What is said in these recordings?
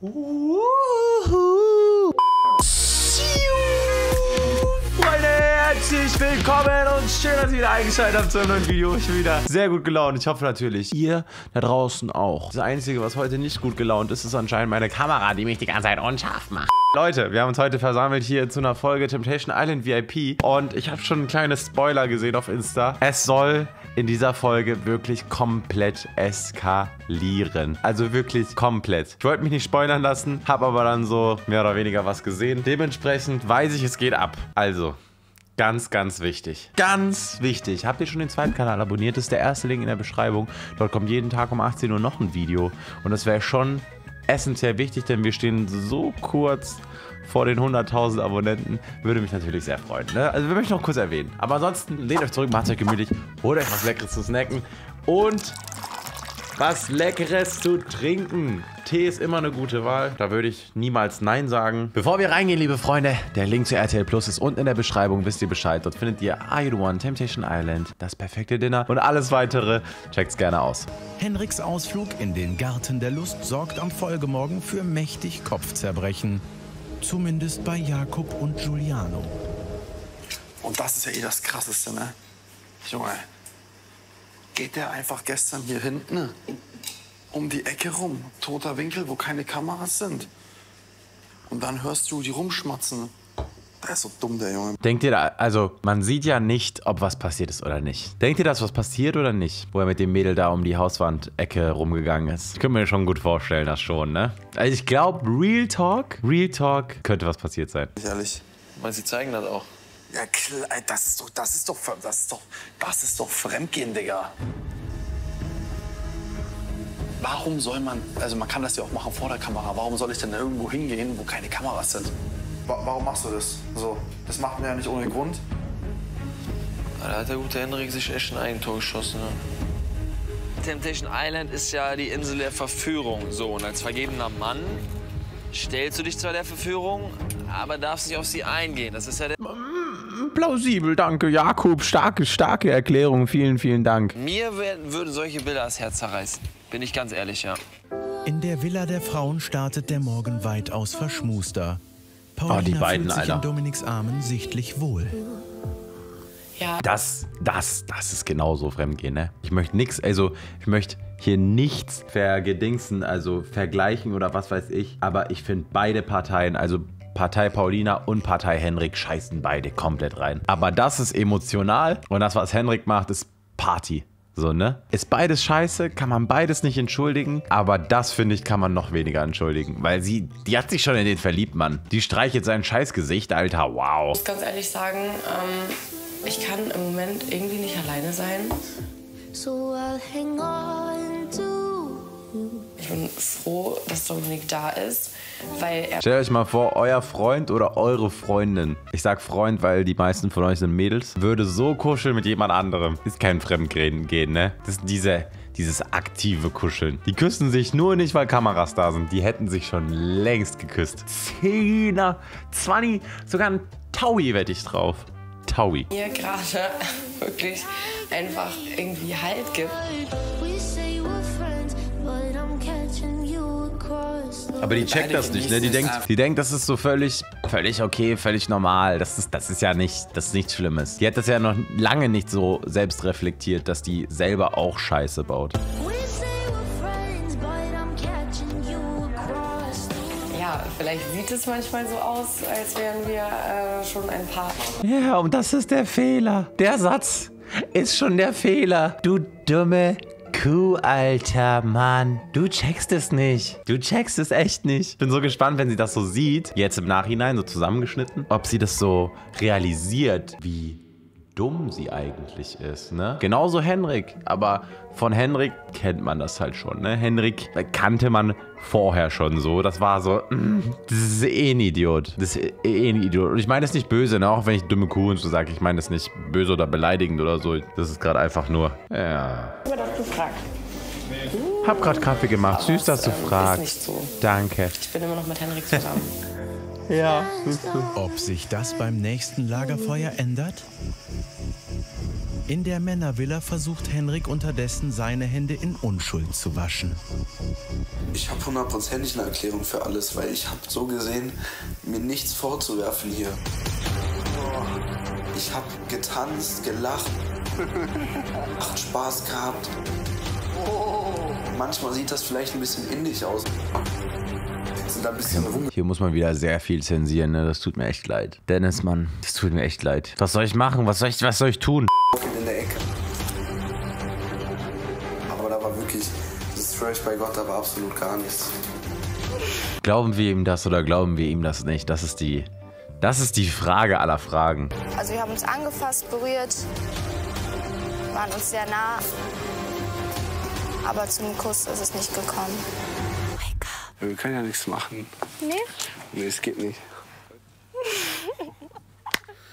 Freunde, willkommen und schön, dass ihr wieder eingeschaltet habt zu einem neuen Video. Ich bin wieder sehr gut gelaunt. Ich hoffe natürlich, ihr da draußen auch. Das Einzige, was heute nicht gut gelaunt ist, ist anscheinend meine Kamera, die mich die ganze Zeit unscharf macht. Leute, wir haben uns heute versammelt hier zu einer Folge Temptation Island VIP und ich habe schon ein kleines Spoiler gesehen auf Insta. Es soll in dieser Folge wirklich komplett eskalieren. Also wirklich komplett. Ich wollte mich nicht spoilern lassen, habe aber dann so mehr oder weniger was gesehen. Dementsprechend weiß ich, es geht ab. Also, Ganz, ganz wichtig. Ganz wichtig. Habt ihr schon den zweiten Kanal abonniert? Das ist der erste Link in der Beschreibung. Dort kommt jeden Tag um 18 Uhr noch ein Video. Und das wäre schon essentiell wichtig, denn wir stehen so kurz vor den 100.000 Abonnenten. Würde mich natürlich sehr freuen. Ne? Also wir möchten noch kurz erwähnen. Aber ansonsten lehnt euch zurück, macht euch gemütlich, holt euch was Leckeres zu snacken und was Leckeres zu trinken. Tee ist immer eine gute Wahl. Da würde ich niemals Nein sagen. Bevor wir reingehen, liebe Freunde, der Link zu RTL Plus ist unten in der Beschreibung. Wisst ihr Bescheid. Dort findet ihr The One, Temptation Island, das perfekte Dinner und alles weitere. Checkt's gerne aus. Henriks Ausflug in den Garten der Lust sorgt am Folgemorgen für mächtig Kopfzerbrechen. Zumindest bei Jakob und Giuliano. Und das ist ja eh das Krasseste, ne? Junge, geht der einfach gestern hier hinten um die Ecke rum, toter Winkel, wo keine Kameras sind. Und dann hörst du die rumschmatzen. Der ist so dumm, der Junge. Denkt ihr da, also man sieht ja nicht, ob was passiert ist oder nicht. Denkt ihr, dass was passiert oder nicht? Wo er mit dem Mädel da um die Hauswand-Ecke rumgegangen ist. Ich könnte mir schon gut vorstellen, das schon, ne? Also ich glaube, Real Talk, Real Talk könnte was passiert sein. Ehrlich. Weil sie zeigen das auch. Ja, das ist doch, das ist doch, das ist doch, das ist doch Fremdgehen, Digga. Warum soll man, also man kann das ja auch machen vor der Kamera, warum soll ich denn irgendwo hingehen, wo keine Kameras sind? warum machst du das? So, das macht man ja nicht ohne Grund. Da hat der gute Henrik sich echt ein Eigentor geschossen. Ne? Temptation Island ist ja die Insel der Verführung. So, und als vergebener Mann stellst du dich zwar der Verführung, aber darfst nicht auf sie eingehen. Das ist ja der. Plausibel, danke Jakob. Starke, starke Erklärung. Vielen, vielen Dank. Mir werden, würden solche Bilder das Herz zerreißen. Bin ich ganz ehrlich, ja. In der Villa der Frauen startet der Morgen weitaus verschmuster. Paulina Oh, die beiden, fühlt sich Alter. in Dominiks Armen sichtlich wohl. Das, das, das ist genauso Fremdgehen, ne? Ich möchte nichts, also ich möchte hier nichts vergedingsen, also vergleichen oder was weiß ich. Aber ich finde beide Parteien, also Partei Paulina und Partei Henrik, scheißen beide komplett rein. Aber das ist emotional und das, was Henrik macht, ist Party. So, ne? Ist beides scheiße, kann man beides nicht entschuldigen, aber das, finde ich, kann man noch weniger entschuldigen. Weil sie, die hat sich schon in den verliebt, Mann. Die streichelt sein Scheißgesicht, Alter, wow. muss ganz ehrlich sagen, ähm, ich kann im Moment irgendwie nicht alleine sein. So I'll hang on. Ich bin froh, dass Dominik da ist, weil er Stellt euch mal vor, euer Freund oder eure Freundin, ich sag Freund, weil die meisten von euch sind Mädels, würde so kuscheln mit jemand anderem. Ist kein Fremdgehen, gehen, ne? Das ist diese, dieses aktive Kuscheln. Die küssen sich nur nicht, weil Kameras da sind. Die hätten sich schon längst geküsst. Zehner, 20, sogar ein Taui wette ich drauf. Taui. mir gerade wirklich einfach irgendwie Halt gibt. Aber die checkt das nicht, ne? Die denkt, die denkt, das ist so völlig, völlig okay, völlig normal. Das ist, das ist ja nicht, das ist nichts Schlimmes. Die hat das ja noch lange nicht so selbst reflektiert, dass die selber auch Scheiße baut. Ja, vielleicht sieht es manchmal so aus, als wären wir äh, schon ein Paar. Ja, und das ist der Fehler. Der Satz ist schon der Fehler. Du dumme Kuh, alter Mann. Du checkst es nicht. Du checkst es echt nicht. Bin so gespannt, wenn sie das so sieht, jetzt im Nachhinein so zusammengeschnitten, ob sie das so realisiert, wie dumm sie eigentlich ist, ne? Genauso Henrik, aber von Henrik kennt man das halt schon, ne? Henrik kannte man vorher schon so. Das war so, mm, das ist eh ein Idiot. Das ist eh ein Idiot. Und ich meine das nicht böse, ne? Auch wenn ich dumme Kuh und so sage, ich meine das nicht böse oder beleidigend oder so. Das ist gerade einfach nur, ja. Aber das gefragt. Hab gerade Kaffee gemacht. Süß, dass du ähm, ist fragst. nicht so. Danke. Ich bin immer noch mit Henrik zusammen. Ja. Ob sich das beim nächsten Lagerfeuer ändert? In der Männervilla versucht Henrik unterdessen seine Hände in Unschuld zu waschen. Ich habe hundertprozentig eine Erklärung für alles, weil ich habe so gesehen mir nichts vorzuwerfen hier. Ich habe getanzt, gelacht, macht Spaß gehabt. Manchmal sieht das vielleicht ein bisschen indisch aus. Sind da ein bisschen rum Hier muss man wieder sehr viel zensieren, ne? Das tut mir echt leid. Dennis, Mann, das tut mir echt leid. Was soll ich machen? Was soll ich, was soll ich tun? in der Ecke. Aber da war wirklich, das Trash bei Gott, da war absolut gar nichts. Glauben wir ihm das oder glauben wir ihm das nicht? Das ist die, das ist die Frage aller Fragen. Also wir haben uns angefasst, berührt, waren uns sehr nah. Aber zum Kuss ist es nicht gekommen. Wir können ja nichts machen. Nee? Nee, es geht nicht.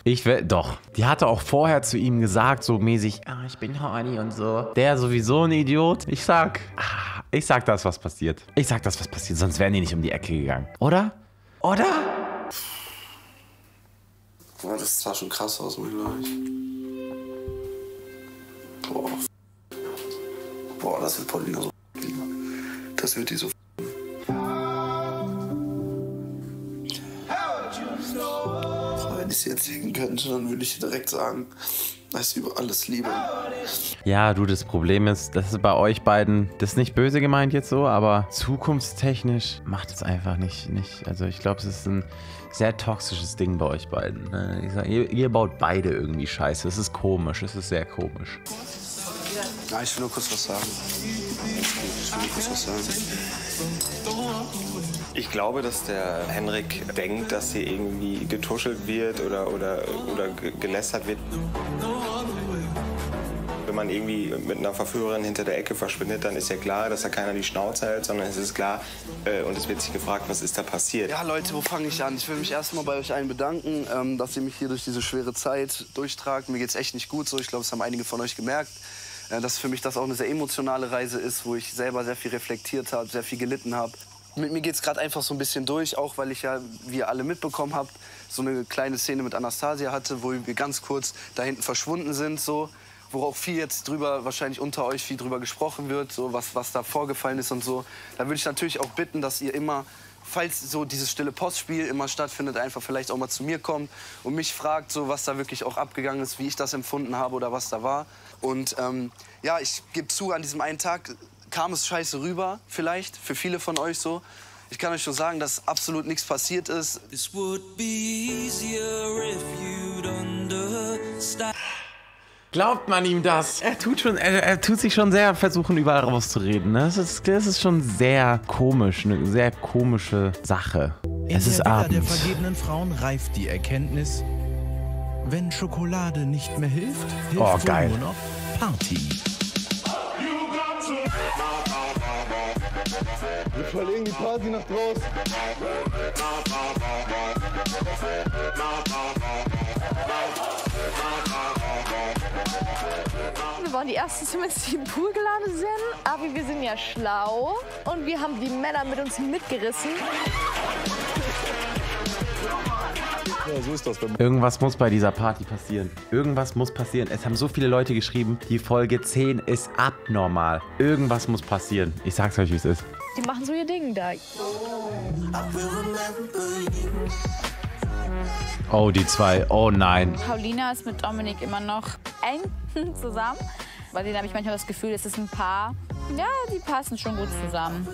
Ich will, doch. Die hatte auch vorher zu ihm gesagt, so mäßig, ah, ich bin horny und so. Der sowieso ein Idiot. Ich sag, ah, ich sag das, was passiert. Ich sag das, was passiert, sonst wären die nicht um die Ecke gegangen. Oder? Oder? Boah, das sah schon krass aus, mein Gleich. Boah. Boah, das wird Paulina so lieben. Das wird die so sie jetzt sehen könnte, dann würde ich direkt sagen, dass ich über alles liebe. Ja, du, das Problem ist, das ist bei euch beiden, das ist nicht böse gemeint jetzt so, aber zukunftstechnisch macht es einfach nicht, nicht. Also ich glaube, es ist ein sehr toxisches Ding bei euch beiden. ne? Sag, ihr, ihr baut beide irgendwie Scheiße. Es ist komisch, es ist sehr komisch. Ja, ich will nur kurz was sagen. Ich will nur kurz was sagen. Ich glaube, dass der Henrik denkt, dass hier irgendwie getuschelt wird oder, oder, oder ge- gelästert wird. Wenn man irgendwie mit einer Verführerin hinter der Ecke verschwindet, dann ist ja klar, dass da keiner die Schnauze hält, sondern es ist klar äh, und es wird sich gefragt, was ist da passiert. Ja, Leute, wo fange ich an? Ich will mich erstmal bei euch allen bedanken, ähm, dass ihr mich hier durch diese schwere Zeit durchtragt. Mir geht's echt nicht gut so. Ich glaube, das haben einige von euch gemerkt. Äh, dass für mich das auch eine sehr emotionale Reise ist, wo ich selber sehr viel reflektiert habe, sehr viel gelitten habe. Mit mir geht's gerade einfach so ein bisschen durch, auch weil ich ja, wie ihr alle mitbekommen habt, so eine kleine Szene mit Anastasia hatte, wo wir ganz kurz da hinten verschwunden sind, so wo auch viel jetzt drüber, wahrscheinlich unter euch viel drüber gesprochen wird, so was, was da vorgefallen ist und so. Da würde ich natürlich auch bitten, dass ihr immer, falls so dieses stille Postspiel immer stattfindet, einfach vielleicht auch mal zu mir kommt und mich fragt, so was da wirklich auch abgegangen ist, wie ich das empfunden habe oder was da war. Und ähm, ja, ich gebe zu, an diesem einen Tag kam es scheiße rüber, vielleicht, für viele von euch so. Ich kann euch schon sagen, dass absolut nichts passiert ist. This would be easier if you'd understand. Glaubt man ihm das? Er tut schon, er, er tut sich schon sehr versuchen, überall rauszureden. Ne? Das, ist, das ist schon sehr komisch, eine sehr komische Sache. In es der ist Villa der abends. vergebenen Frauen reift die Erkenntnis, wenn Schokolade nicht mehr hilft, hilft Oh, geil. nur noch Party. Wir verlegen die Party nach draußen. Wir waren die Ersten zumindest, die im Pool gelandet sind. Aber wir sind ja schlau und wir haben die Männer mit uns mitgerissen. Irgendwas muss bei dieser Party passieren. Irgendwas muss passieren. Es haben so viele Leute geschrieben, die Folge 10 ist abnormal. Irgendwas muss passieren. Ich sag's euch, wie es ist. Die machen so ihr Ding da. Oh, die zwei. Oh nein. Paulina ist mit Dominik immer noch eng zusammen. Bei denen habe ich manchmal das Gefühl, es ist ein Paar. Ja, die passen schon gut zusammen.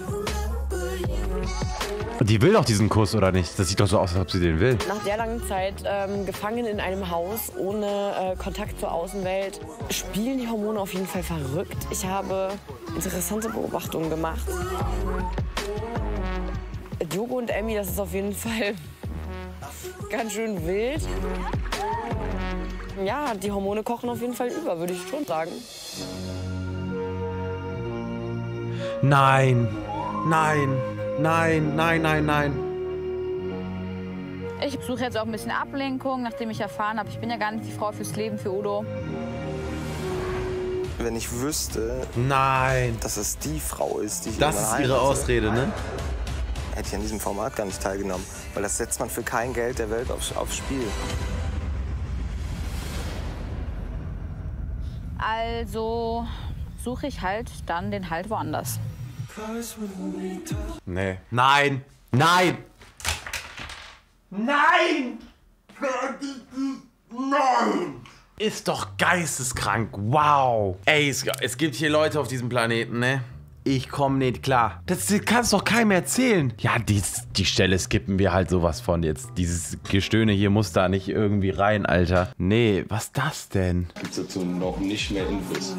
Die will doch diesen Kuss, oder nicht? Das sieht doch so aus, als ob sie den will. Nach der langen Zeit ähm, gefangen in einem Haus ohne äh, Kontakt zur Außenwelt spielen die Hormone auf jeden Fall verrückt. Ich habe interessante Beobachtungen gemacht. Diogo und Emmy, das ist auf jeden Fall ganz schön wild. Ja, die Hormone kochen auf jeden Fall über, würde ich schon sagen. Nein. Nein. Nein, nein, nein, nein. Ich suche jetzt auch ein bisschen Ablenkung, nachdem ich erfahren habe, ich bin ja gar nicht die Frau fürs Leben für Udo. Wenn ich wüsste, Nein. dass es die Frau ist, die ich Das ist ihre Ausrede, ne? hätte ich an diesem Format gar nicht teilgenommen. Weil das setzt man für kein Geld der Welt aufs, aufs Spiel. Also suche ich halt dann den Halt woanders. Nee. Nein! Nein! Nein! Nein! Ist doch geisteskrank. Wow. Ey, es, es gibt hier Leute auf diesem Planeten, ne? Ich komme nicht klar. Das kannst doch keinem erzählen. Ja, die, die Stelle skippen wir halt sowas von jetzt. Dieses Gestöhne hier muss da nicht irgendwie rein, Alter. Nee, was das denn? Gibt es dazu noch nicht mehr Infos?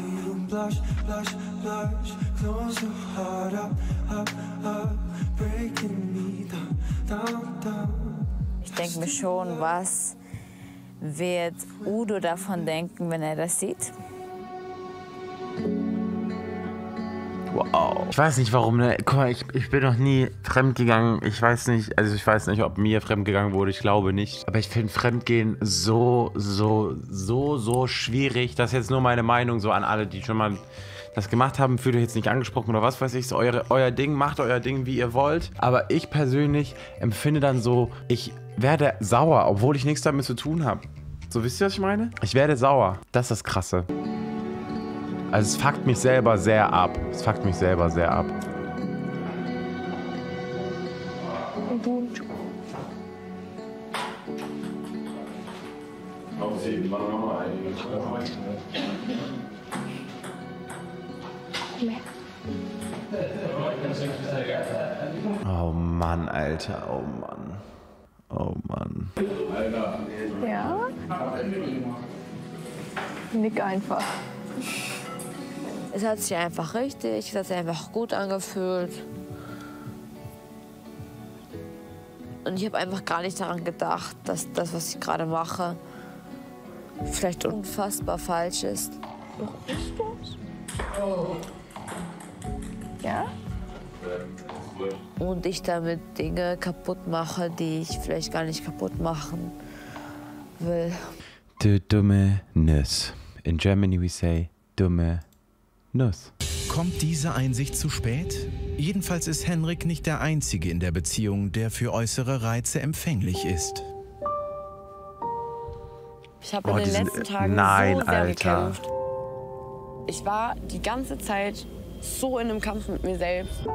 Ich denke mir schon, was wird Udo davon denken, wenn er das sieht? Wow. Ich weiß nicht warum, ne? Guck mal, ich, ich bin noch nie fremdgegangen. Ich weiß nicht, also ich weiß nicht, ob mir fremdgegangen wurde. Ich glaube nicht. Aber ich finde Fremdgehen so, so, so, so schwierig. Das ist jetzt nur meine Meinung so an alle, die schon mal das gemacht haben. Fühlt euch jetzt nicht angesprochen oder was weiß ich. So eure, euer Ding, macht euer Ding, wie ihr wollt. Aber ich persönlich empfinde dann so, ich werde sauer, obwohl ich nichts damit zu tun habe. So wisst ihr, was ich meine? Ich werde sauer. Das ist das Krasse. Also es fuckt mich selber sehr ab. Es fuckt mich selber sehr ab. Oh Mann, Alter. Oh Mann. Oh Mann. Ja? Nick einfach. Es hat sich einfach richtig, es hat sich einfach gut angefühlt. Und ich habe einfach gar nicht daran gedacht, dass das, was ich gerade mache, vielleicht unfassbar falsch ist. Ist das? Ja? Und ich damit Dinge kaputt mache, die ich vielleicht gar nicht kaputt machen will. Du dumme Nuss. In Germany we say dumme Nuss. Kommt diese Einsicht zu spät? Jedenfalls ist Henrik nicht der Einzige in der Beziehung, der für äußere Reize empfänglich ist. Ich habe Boah, in den letzten Tagen Nein, so sehr Alter. gekämpft. Ich war die ganze Zeit so in einem Kampf mit mir selbst.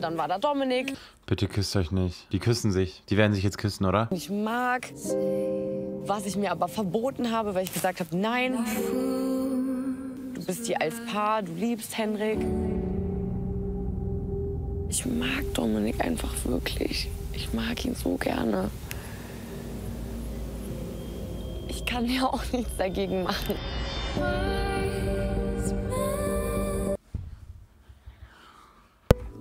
Dann war da Dominik. Bitte küsst euch nicht. Die küssen sich. Die werden sich jetzt küssen, oder? Ich mag, was ich mir aber verboten habe, weil ich gesagt habe, nein, du bist hier als Paar, du liebst Henrik. Ich mag Dominik einfach wirklich. Ich mag ihn so gerne. Ich kann ja auch nichts dagegen machen.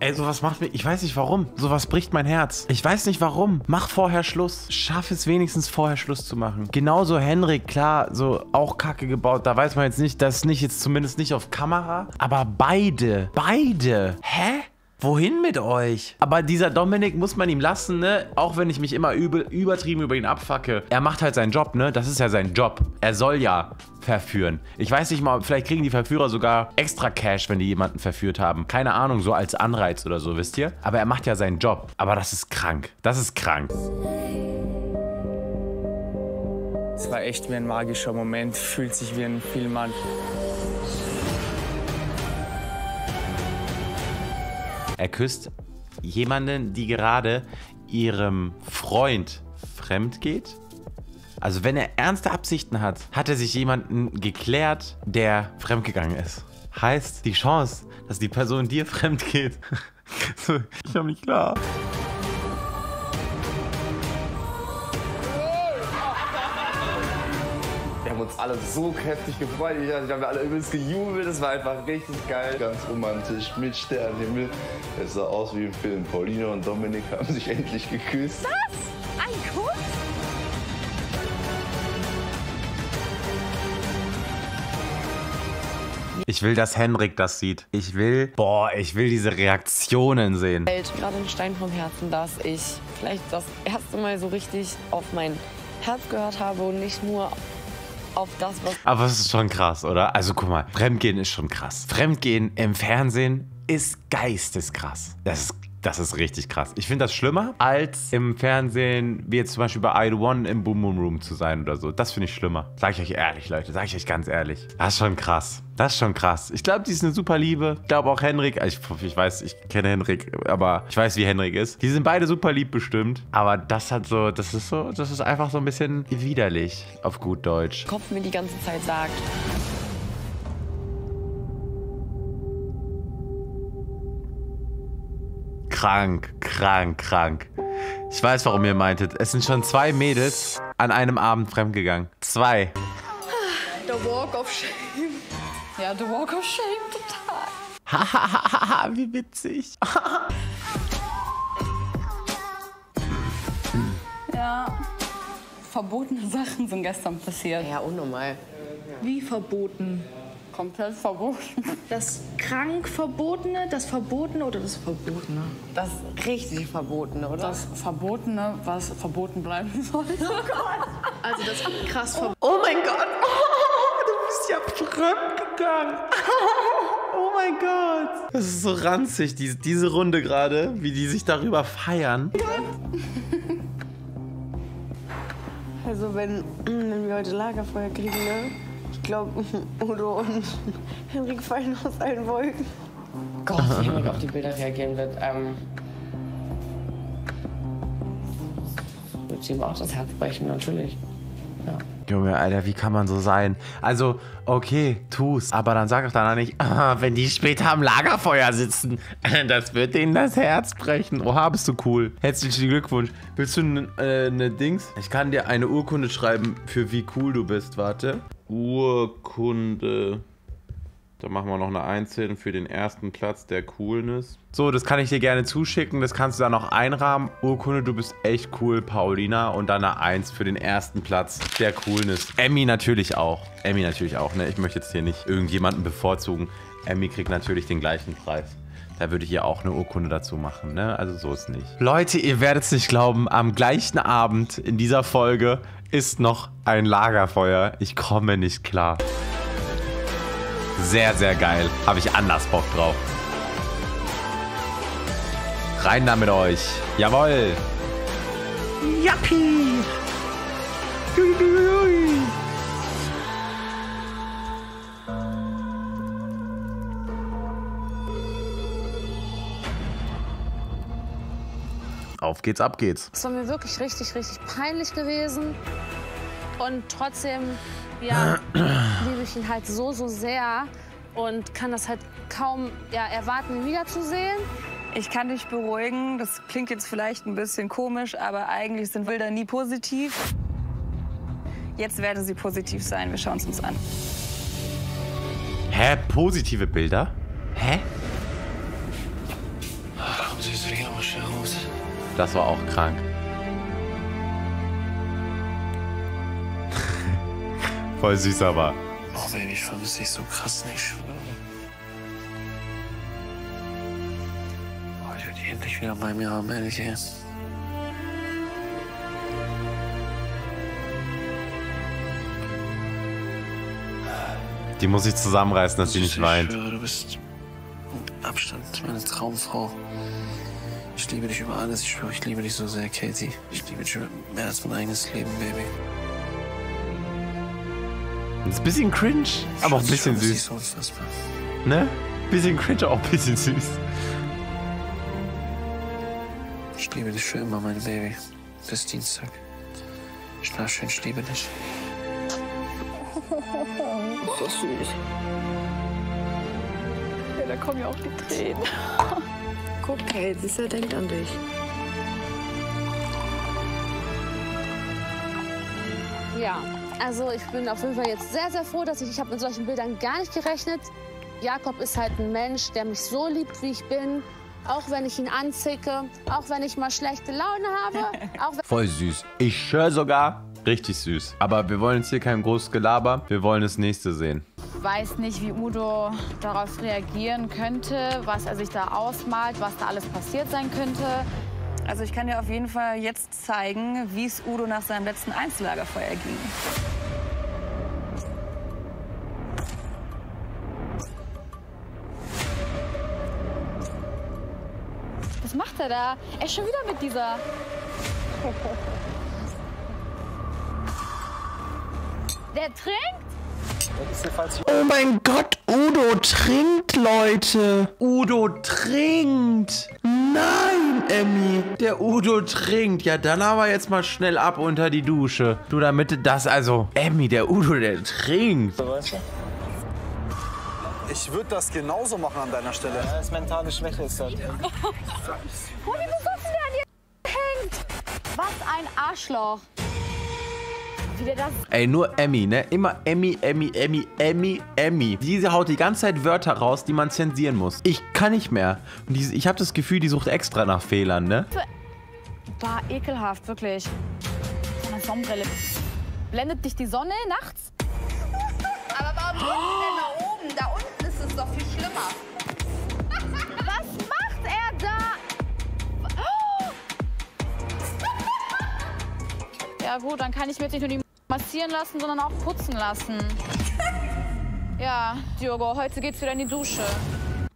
Ey, sowas macht mich. Ich weiß nicht warum. Sowas bricht mein Herz. Ich weiß nicht warum. Mach vorher Schluss. Schaff es wenigstens vorher Schluss zu machen. Genauso Henrik, klar, so auch Kacke gebaut. Da weiß man jetzt nicht, das nicht jetzt zumindest nicht auf Kamera. Aber beide, beide. Hä? Wohin mit euch? Aber dieser Dominik muss man ihm lassen, ne? Auch wenn ich mich immer übel, übertrieben über ihn abfacke. Er macht halt seinen Job, ne? Das ist ja sein Job. Er soll ja verführen. Ich weiß nicht mal, vielleicht kriegen die Verführer sogar extra Cash, wenn die jemanden verführt haben. Keine Ahnung, so als Anreiz oder so, wisst ihr? Aber er macht ja seinen Job. Aber das ist krank. Das ist krank. Es war echt wie ein magischer Moment, fühlt sich wie ein Film an. Er küsst jemanden, die gerade ihrem Freund fremd geht. Also wenn er ernste Absichten hat, hat er sich jemanden geklärt, der fremdgegangen ist. Heißt, die Chance, dass die Person dir fremd geht, so, ich komme nicht klar. Haben uns alle so kräftig gefreut. Ich, ich habe alle übelst gejubelt. Das war einfach richtig geil. Ganz romantisch mit Sternenhimmel. Es sah aus wie im Film. Pauline und Dominik haben sich endlich geküsst. Was? Ein Kuss? Ich will, dass Henrik das sieht. Ich will, boah, ich will diese Reaktionen sehen. Fällt gerade ein Stein vom Herzen, dass ich vielleicht das erste Mal so richtig auf mein Herz gehört habe und nicht nur auf das, was Aber es ist schon krass, oder? Also guck mal, Fremdgehen ist schon krass. Fremdgehen im Fernsehen ist geisteskrass. Das ist, Das ist richtig krass. Ich finde das schlimmer, als im Fernsehen, wie jetzt zum Beispiel bei I Do One im Boom Boom Room zu sein oder so. Das finde ich schlimmer. Sag ich euch ehrlich, Leute. Sag ich euch ganz ehrlich. Das ist schon krass. Das ist schon krass. Ich glaube, die ist eine super Liebe. Ich glaube auch Henrik. Ich, ich weiß, ich kenne Henrik, aber ich weiß, wie Henrik ist. Die sind beide super lieb bestimmt. Aber das hat so, das ist so, das ist einfach so ein bisschen widerlich auf gut Deutsch. Kopf mir die ganze Zeit sagt. Krank, krank, krank. Ich weiß, warum ihr meintet. Es sind schon zwei Mädels an einem Abend fremdgegangen. Zwei. The Walk of Shame. Ja, The Walk of Shame, total. Hahaha, wie witzig. Ja. Verbotene Sachen sind gestern passiert. Ja, unnormal. Wie verboten? Komplett verboten. Das krank Verbotene, das Verbotene oder das Verbotene? Das richtig Verbotene, oder? Das Verbotene, was verboten bleiben sollte. Oh Gott. Also das krass verboten. Oh mein Gott. du bist ja fremd gegangen. Oh mein Gott. Das ist so ranzig, diese, diese Runde gerade, wie die sich darüber feiern. Also wenn, wenn wir heute Lagerfeuer kriegen, ne? Ich glaube, Udo und Henrik fallen aus allen Wolken. Gott, wie Henrik auf die Bilder reagieren wird. Ähm, wird ihm auch das Herz brechen, natürlich. Ja. Junge, Alter, wie kann man so sein? Also, okay, tu's. Aber dann sag doch danach nicht, ah, wenn die später am Lagerfeuer sitzen, das wird denen das Herz brechen. Oha, bist du cool. Herzlichen Glückwunsch. Willst du eine äh, ne Dings? Ich kann dir eine Urkunde schreiben, für wie cool du bist. Warte. Urkunde. Da machen wir noch eine Einzelne für den ersten Platz der Coolness. So, das kann ich dir gerne zuschicken. Das kannst du dann noch einrahmen. Urkunde, du bist echt cool, Paulina. Und dann eine Eins für den ersten Platz der Coolness. Emmy natürlich auch. Emmy natürlich auch, ne? Ich möchte jetzt hier nicht irgendjemanden bevorzugen. Emmy kriegt natürlich den gleichen Preis. Da würde ich ihr auch eine Urkunde dazu machen, ne? Also so ist nicht. Leute, ihr werdet es nicht glauben, am gleichen Abend in dieser Folge ist noch ein Lagerfeuer. Ich komme nicht klar. Sehr, sehr geil. Habe ich anders Bock drauf. Rein da mit euch. Jawoll. Jappi. Auf geht's, ab geht's. Es war mir wirklich richtig, richtig peinlich gewesen. Und trotzdem, ja, liebe ich ihn halt so, so sehr und kann das halt kaum ja, erwarten, ihn wiederzusehen. Ich kann dich beruhigen. Das klingt jetzt vielleicht ein bisschen komisch, aber eigentlich sind Bilder nie positiv. Jetzt werden sie positiv sein. Wir schauen es uns an. Hä? Positive Bilder? Hä? Komm, süß, wir gehen auch schnell raus. Das war auch krank. Voll süß aber. Oh, Baby, ich vermisse dich so krass nicht. Ich schwöre. Oh, ich will die endlich wieder bei mir haben, ehrlich. Die muss ich zusammenreißen, dass sie nicht Ich weint. schwöre, du bist mit Abstand meine Traumfrau. Ich liebe dich über alles. Ich schwöre, ich liebe dich so sehr, Katie. Ich liebe dich mehr als mein eigenes Leben, Baby. Ist ein bisschen cringe, aber auch ein bisschen süß. Ne? Bisschen cringe, auch ein bisschen süß. Ich liebe dich für immer, mein Baby. Bis Dienstag. Schlaf schön, ich liebe dich. So süß. Ja, da kommen ja auch die Tränen. Guck, Kate, siehst du, er denkt an dich. Ja, also ich bin auf jeden Fall jetzt sehr, sehr froh, dass ich, ich habe mit solchen Bildern gar nicht gerechnet. Jakob ist halt ein Mensch, der mich so liebt, wie ich bin. Auch wenn ich ihn anzicke, auch wenn ich mal schlechte Laune habe, auch wenn Voll süß. Ich höre sogar richtig süß. Aber wir wollen jetzt hier kein großes Gelaber. Wir wollen das nächste sehen. weiß nicht, wie Udo darauf reagieren könnte, was er sich da ausmalt, was da alles passiert sein könnte. Also ich kann dir auf jeden Fall jetzt zeigen, wie es Udo nach seinem letzten Einzellagerfeuer ging. Was macht er da? Er ist schon wieder mit dieser. Der trinkt? Oh mein Gott, Udo trinkt, Leute. Udo trinkt. Nein, Emmy. Der Udo trinkt. Ja, dann aber jetzt mal schnell ab unter die Dusche. Du, damit das, also, Emmy, der Udo, der trinkt. Ich würde das genauso machen an deiner Stelle. Ja, das mentale Schwäche ist das. Oh, wie besoffen der an dir hängt. Was ein Arschloch. Wie der das. Ey, nur Emmy, ne? Immer Emmy, Emmy, Emmy, Emmy, Emmy. Diese haut die ganze Zeit Wörter raus, die man zensieren muss. Ich kann nicht mehr. Und diese, ich habe das Gefühl, die sucht extra nach Fehlern, ne? War ekelhaft, wirklich. So eine Sonnenbrille. Blendet dich die Sonne nachts? Aber warum du denn da oben? Da unten ist es doch viel schlimmer. Was macht er da? Oh! Ja gut, dann kann ich mir jetzt nicht nur die massieren lassen, sondern auch putzen lassen. Ja, Diogo, heute geht's wieder in die Dusche.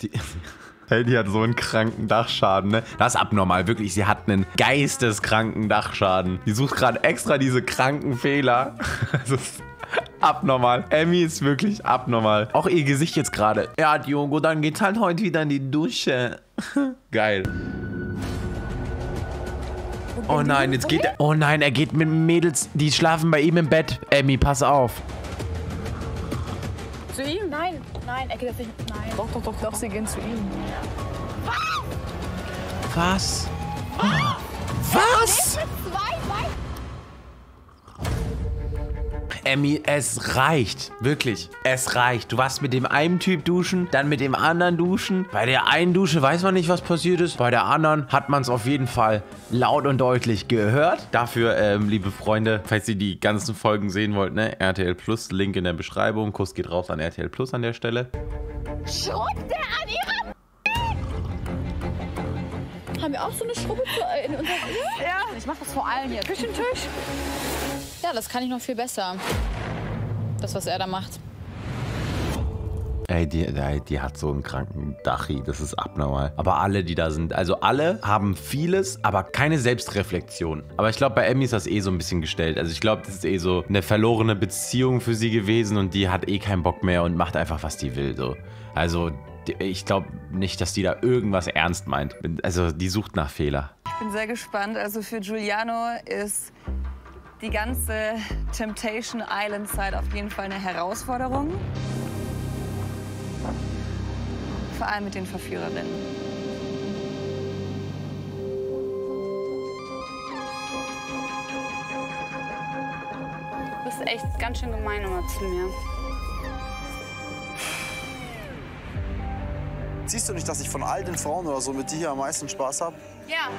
Die, hey, die hat so einen kranken Dachschaden, ne? Das ist abnormal, wirklich. Sie hat einen geisteskranken Dachschaden. Die sucht gerade extra diese kranken Fehler. Das ist abnormal. Emmy ist wirklich abnormal. Auch ihr Gesicht jetzt gerade. Ja, Diogo, dann geht's halt heute wieder in die Dusche. Geil. Oh nein, jetzt geht er. Oh nein, er geht mit Mädels, die schlafen bei ihm im Bett. Emmy, pass auf. Zu ihm? Nein, nein, er geht jetzt nicht. Nein. Doch, doch, doch, doch, sie gehen zu ihm. Was? Was? Emmy, es reicht. Wirklich. Es reicht. Du warst mit dem einen Typ duschen, dann mit dem anderen duschen. Bei der einen Dusche weiß man nicht, was passiert ist. Bei der anderen hat man es auf jeden Fall laut und deutlich gehört. Dafür, ähm, liebe Freunde, falls ihr die ganzen Folgen sehen wollt, ne? RTL Plus, Link in der Beschreibung. Kuss geht raus an RTL Plus an der Stelle. Schrubbt der an ihrer Haben wir auch so eine Schrubbe zu, äh, in unserem Ja. Ich mach das vor allem jetzt. Küchentisch? Ja, das kann ich noch viel besser. Das, was er da macht. Ey, die, die hat so einen kranken Dachi, das ist abnormal. Aber alle, die da sind, also alle haben vieles, aber keine Selbstreflexion. Aber ich glaube, bei Emmy ist das eh so ein bisschen gestellt. Also ich glaube, das ist eh so eine verlorene Beziehung für sie gewesen und die hat eh keinen Bock mehr und macht einfach, was die will. So. Also ich glaube nicht, dass die da irgendwas ernst meint. Also die sucht nach Fehler. Ich bin sehr gespannt. Also für Giuliano ist die ganze Temptation Island Zeit auf jeden Fall eine Herausforderung. Vor allem mit den Verführerinnen. Du bist echt ganz schön gemein immer zu mir. Siehst du nicht, dass ich von all den Frauen oder so mit dir hier am meisten Spaß habe? Ja.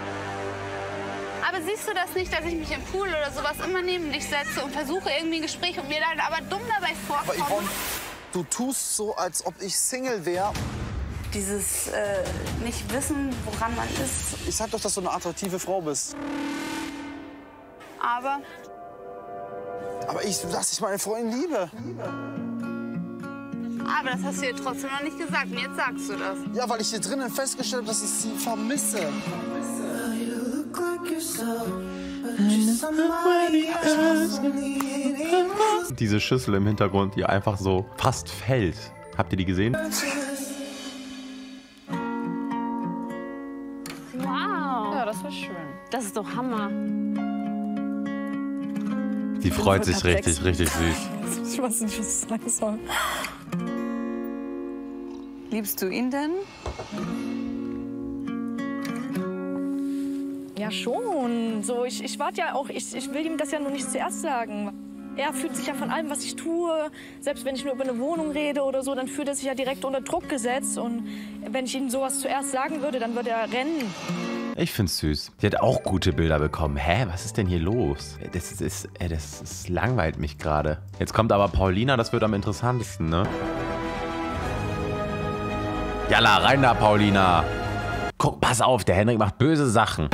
Aber siehst du das nicht, dass ich mich im Pool oder sowas immer neben dich setze und versuche irgendwie ein Gespräch und mir dann aber dumm dabei Aber Yvonne, vorkomme? du tust so, als ob ich Single wäre. Dieses äh, nicht wissen, woran man ist. Ich sag doch, dass du eine attraktive Frau bist. Aber Aber ich, dass ich meine Freundin liebe. Aber das hast du dir trotzdem noch nicht gesagt. Und jetzt sagst du das. Ja, weil ich hier drinnen festgestellt habe, dass ich sie vermisse. Diese Schüssel im Hintergrund, die einfach so fast fällt. Habt ihr die gesehen? Wow. Ja, das war schön. Das ist doch Hammer. Die freut sich richtig, richtig süß. Ich weiß nicht, was ich sagen soll. Liebst du ihn denn? Ja, schon. So, ich, ich warte ja auch, ich, ich will ihm das ja nur nicht zuerst sagen. Er fühlt sich ja von allem, was ich tue, selbst wenn ich nur über eine Wohnung rede oder so, dann fühlt er sich ja direkt unter Druck gesetzt. Und wenn ich ihm sowas zuerst sagen würde, dann würde er rennen. Ich find's süß. Die hat auch gute Bilder bekommen. Hä, was ist denn hier los? Das ist, ist, äh, das, ist langweilt mich gerade. Jetzt kommt aber Paulina, das wird am interessantesten, ne? Jalla, rein da, Paulina. Guck, pass auf, der Henrik macht böse Sachen.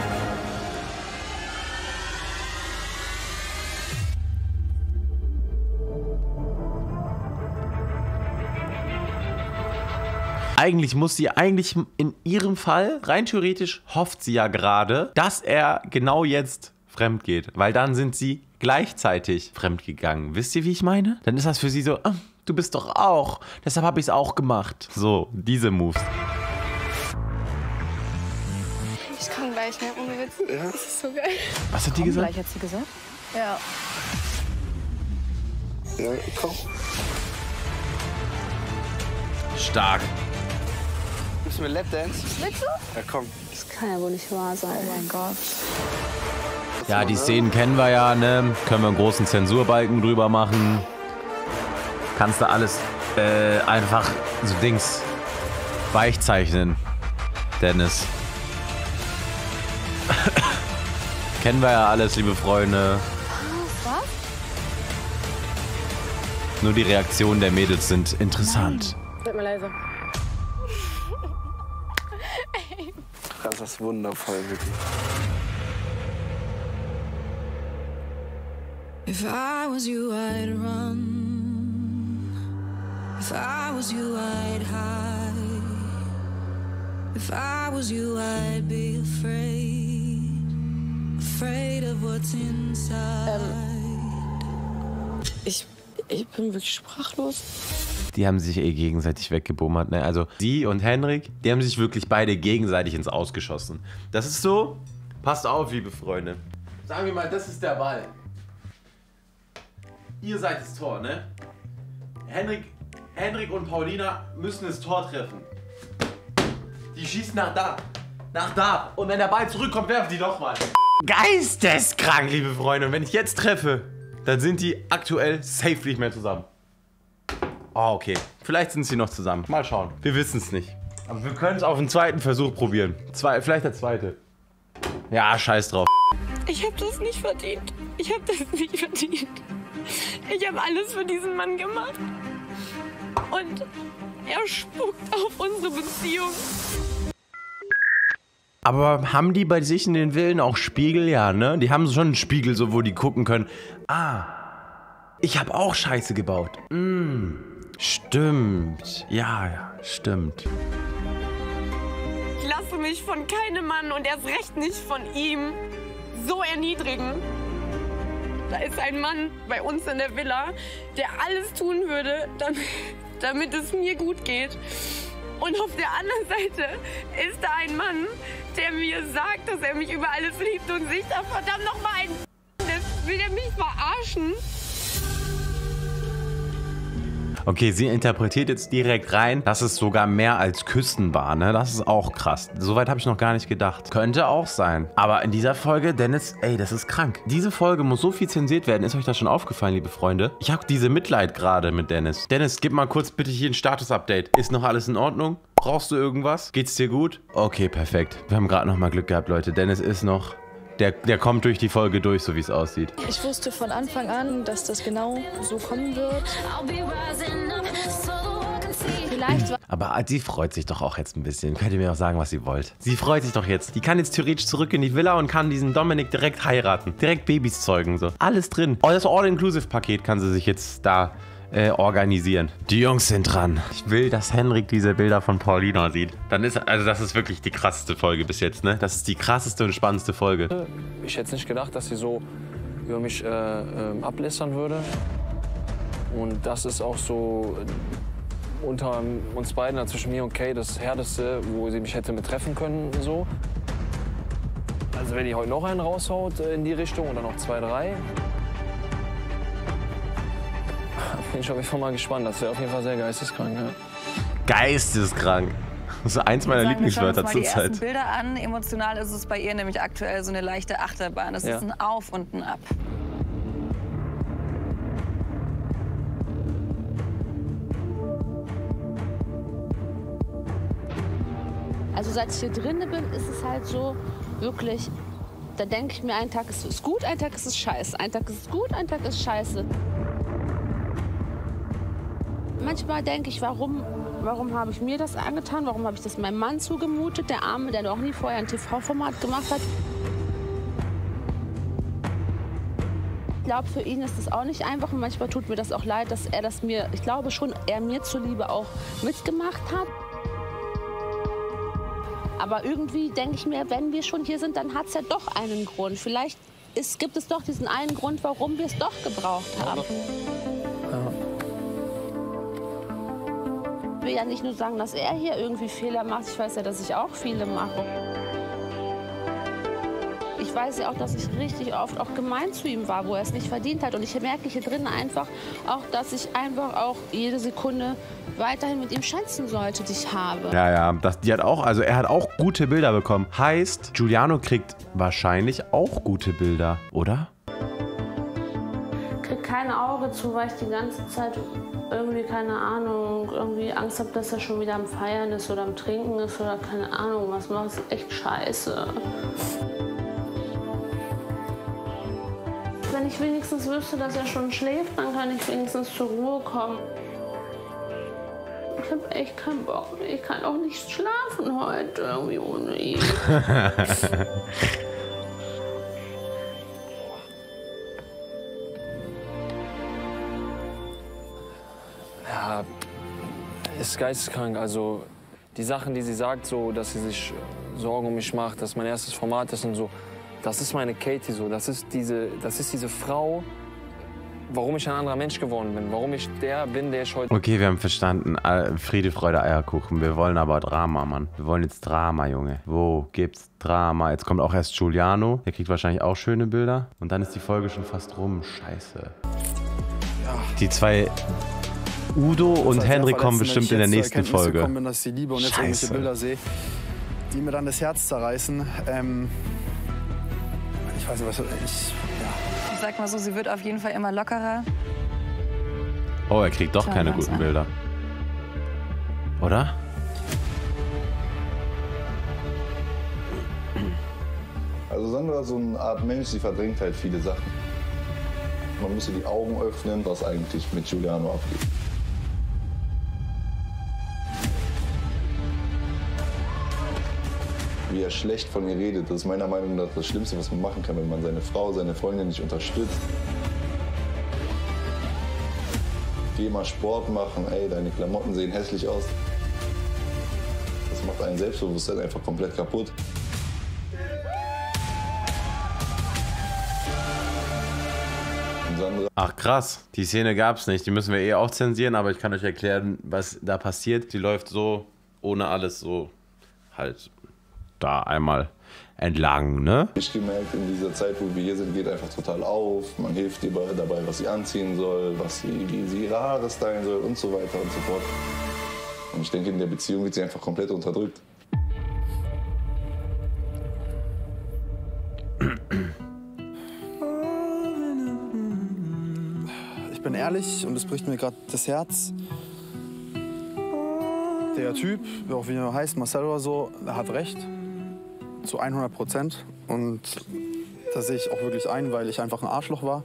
Eigentlich muss sie, eigentlich in ihrem Fall, rein theoretisch hofft sie ja gerade, dass er genau jetzt fremd geht. Weil dann sind sie gleichzeitig fremd gegangen. Wisst ihr, wie ich meine? Dann ist das für sie so, ah, du bist doch auch. Deshalb habe ich es auch gemacht. So, diese Moves. Ich kann gleich, ne? Ohne Witz. Ja. Das ist so geil. Was hat die gesagt? Gleich hat sie gesagt. Ja. Ja, komm. Stark. Gibst du mir Lapdance? Willst du? Ja, komm. Das kann ja wohl nicht wahr sein. Oh mein Gott. Ja, die Szenen kennen wir ja, ne? Können wir einen großen Zensurbalken drüber machen. Kannst du alles äh, einfach so Dings weichzeichnen, Dennis. kennen wir ja alles, liebe Freunde. Was? Nur die Reaktionen der Mädels sind interessant. Seid mal leise. Das wundervoll, wirklich. If I was you, I'd run. If I was you, I'd hide. If I was you, I'd be afraid. Afraid of what's inside. Ich, ich bin wirklich sprachlos. Die haben sich eh gegenseitig weggebummert. Ne? Also sie und Henrik, die haben sich wirklich beide gegenseitig ins Ausgeschossen. Das ist so. Passt auf, liebe Freunde. Sagen wir mal, das ist der Ball. Ihr seid das Tor, ne? Henrik, Henrik und Paulina müssen das Tor treffen. Die schießen nach da. Nach da. Und wenn der Ball zurückkommt, werfen die nochmal. Geisteskrank, liebe Freunde. Und wenn ich jetzt treffe, dann sind die aktuell safe nicht mehr zusammen. Oh, okay. Vielleicht sind sie noch zusammen. Mal schauen. Wir wissen es nicht. Aber wir können es auf einen zweiten Versuch probieren. Zwei, vielleicht der zweite. Ja, scheiß drauf. Ich habe das nicht verdient. Ich habe das nicht verdient. Ich habe alles für diesen Mann gemacht. Und er spuckt auf unsere Beziehung. Aber haben die bei sich in den Villen auch Spiegel? Ja, ne? Die haben schon einen Spiegel, so wo die gucken können. Ah, ich habe auch Scheiße gebaut. Mm, stimmt. Ja, ja, stimmt. Ich lasse mich von keinem Mann und erst recht nicht von ihm so erniedrigen. Da ist ein Mann bei uns in der Villa, der alles tun würde, damit, damit es mir gut geht. Und auf der anderen Seite ist da ein Mann, der mir sagt, dass er mich über alles liebt und sich da verdammt nochmal ein... Will er mich verarschen. Okay, sie interpretiert jetzt direkt rein, das ist sogar mehr als Küssen war, ne? Das ist auch krass. Soweit habe ich noch gar nicht gedacht. Könnte auch sein. Aber in dieser Folge, Dennis, ey, das ist krank. Diese Folge muss so viel zensiert werden. Ist euch das schon aufgefallen, liebe Freunde? Ich habe diese Mitleid gerade mit Dennis. Dennis, gib mal kurz bitte hier ein Status-Update. Ist noch alles in Ordnung? Brauchst du irgendwas? Geht's dir gut? Okay, perfekt. Wir haben gerade noch mal Glück gehabt, Leute. Dennis ist noch... Der, der kommt durch die Folge durch, so wie es aussieht. Ich wusste von Anfang an, dass das genau so kommen wird. Vielleicht Aber sie freut sich doch auch jetzt ein bisschen. Könnt ihr mir auch sagen, was ihr wollt. Sie freut sich doch jetzt. Die kann jetzt theoretisch zurück in die Villa und kann diesen Dominik direkt heiraten. Direkt Babys zeugen. So. Alles drin. Oh, das All-Inclusive-Paket kann sie sich jetzt da äh, organisieren. Die Jungs sind dran. Ich will, dass Henrik diese Bilder von Paulina sieht. Dann ist, also das ist wirklich die krasseste Folge bis jetzt, ne? Das ist die krasseste und spannendste Folge. Ich hätte nicht gedacht, dass sie so über mich äh, ähm, ablästern würde. Und das ist auch so äh, unter uns beiden, also zwischen mir und Kay, das Härteste, wo sie mich hätte mit treffen können. So. Also wenn die heute noch einen raushaut äh, in die Richtung oder noch zwei, drei, bin ich auf jeden Fall mal gespannt. Das wäre auf jeden Fall sehr geisteskrank. Ja. Geisteskrank. Das ist eins meiner Lieblingswörter mal die ersten zurzeit. Bilder an. Emotional ist es bei ihr nämlich aktuell so eine leichte Achterbahn. Es Ja. ist ein Auf und ein Ab. Also seit ich hier drinne bin, ist es halt so wirklich, da denke ich mir, ein Tag ist es gut, ein Tag ist es scheiße, ein Tag ist es gut, ein Tag ist scheiße. Manchmal denke ich, warum, warum habe ich mir das angetan, warum habe ich das meinem Mann zugemutet, der Arme, der noch nie vorher ein TV-Format gemacht hat. Ich glaube, für ihn ist es auch nicht einfach und manchmal tut mir das auch leid, dass er das mir, ich glaube schon, er mir zuliebe auch mitgemacht hat. Aber irgendwie denke ich mir, wenn wir schon hier sind, dann hat es ja doch einen Grund. Vielleicht ist, gibt es doch diesen einen Grund, warum wir es doch gebraucht haben. Will ja nicht nur sagen, dass er hier irgendwie Fehler macht. Ich weiß ja, dass ich auch viele mache. Ich weiß ja auch, dass ich richtig oft auch gemein zu ihm war, wo er es nicht verdient hat. Und ich merke hier drin einfach auch, dass ich einfach auch jede Sekunde weiterhin mit ihm schätzen sollte, die ich habe. Ja, ja, das, die hat auch, also er hat auch gute Bilder bekommen. Heißt, Giuliano kriegt wahrscheinlich auch gute Bilder, oder? Keine Auge zu, weil ich die ganze Zeit irgendwie, keine Ahnung, irgendwie Angst habe, dass er schon wieder am Feiern ist oder am Trinken ist oder keine Ahnung was macht. Das ist echt scheiße. Wenn ich wenigstens wüsste, dass er schon schläft, dann kann ich wenigstens zur Ruhe kommen. Ich habe echt keinen Bock. Ich kann auch nicht schlafen heute irgendwie ohne ihn. ist geisteskrank. Also die Sachen, die sie sagt, so, dass sie sich Sorgen um mich macht, dass mein erstes Format ist und so, das ist meine Katie so. Das ist diese, das ist diese Frau, warum ich ein anderer Mensch geworden bin, warum ich der bin, der ich heute. Okay, wir haben verstanden. Äh, Friede, Freude, Eierkuchen. Wir wollen aber Drama, Mann. Wir wollen jetzt Drama, Junge. Wo gibt's Drama? Jetzt kommt auch erst Giuliano. Der kriegt wahrscheinlich auch schöne Bilder. Und dann ist die Folge schon fast rum. Scheiße. Die zwei Udo und Henry kommen bestimmt in der nächsten Folge. gekommen bin, dass ich sie liebe und jetzt irgendwelche Scheiße. Bilder sehe, die mir dann das Herz zerreißen. Ähm, ich weiß nicht, was ich. Ich sag mal so, sie wird auf jeden Fall immer lockerer. Oh, er kriegt doch Schauen keine guten an. Bilder. Oder? Also Sandra ist so eine Art Mensch, sie verdrängt halt viele Sachen. Man muss ihr die Augen öffnen, was eigentlich mit Giuliano abgeht. Wie er schlecht von ihr redet, das ist meiner Meinung nach das Schlimmste, was man machen kann, wenn man seine Frau, seine Freundin nicht unterstützt. Geh mal Sport machen, ey, deine Klamotten sehen hässlich aus. Das macht ein Selbstbewusstsein einfach komplett kaputt. Ach krass, die Szene gab's nicht. Die müssen wir eh auch zensieren, aber ich kann euch erklären, was da passiert. Die läuft so ohne alles so halt da einmal entlang, ne? Ich gemerkt, in dieser Zeit, wo wir hier sind, geht einfach total auf. Man hilft ihr bei- dabei, was sie anziehen soll, was sie, wie sie ihre Haare stylen soll und so weiter und so fort. Und ich denke, in der Beziehung wird sie einfach komplett unterdrückt. Ich bin ehrlich und es bricht mir gerade das Herz. Der Typ, auch wie er heißt, Marcel oder so, der hat recht. Zu 100 Prozent. Und das sehe ich auch wirklich ein, weil ich einfach ein Arschloch war.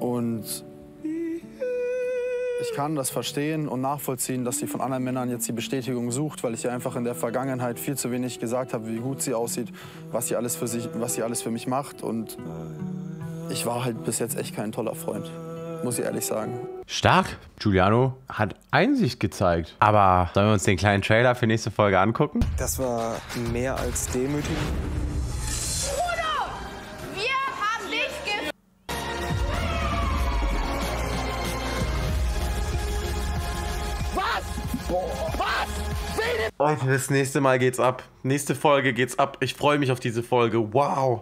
Und ich kann das verstehen und nachvollziehen, dass sie von anderen Männern jetzt die Bestätigung sucht, weil ich ihr einfach in der Vergangenheit viel zu wenig gesagt habe, wie gut sie aussieht, was sie alles für, sich, was sie alles für mich macht. Und ich war halt bis jetzt echt kein toller Freund, muss ich ehrlich sagen. Stark. Giuliano hat Einsicht gezeigt. Aber sollen wir uns den kleinen Trailer für nächste Folge angucken? Das war mehr als demütigend. Bruno! Wir haben dich ge... Was? Was? Wen Leute, das nächste Mal geht's ab. Nächste Folge geht's ab. Ich freue mich auf diese Folge. Wow.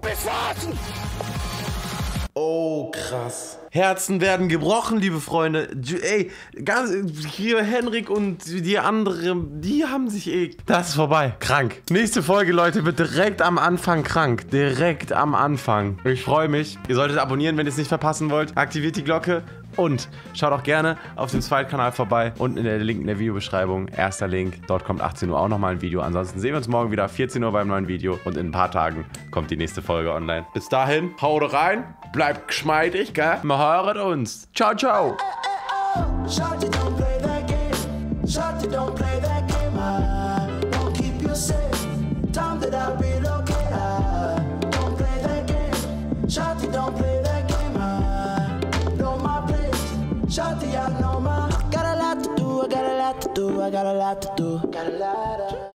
Oh, krass. Herzen werden gebrochen, liebe Freunde. Ey, ganz, hier Henrik und die anderen, die haben sich eh. Das ist vorbei. Krank. Nächste Folge, Leute, wird direkt am Anfang krank. Direkt am Anfang. Ich freue mich. Ihr solltet abonnieren, wenn ihr es nicht verpassen wollt. Aktiviert die Glocke. Und schaut auch gerne auf dem Zweitkanal vorbei. Unten in der Link in der Videobeschreibung. Erster Link. Dort kommt 18 Uhr auch nochmal ein Video. Ansonsten sehen wir uns morgen wieder 14 Uhr beim neuen Video. Und in ein paar Tagen kommt die nächste Folge online. Bis dahin, haut rein. Bleibt geschmeidig, gell? Wir hören uns. Ciao, ciao. Shawty, don't play that game. Shawty, don't play that I got a lot to do.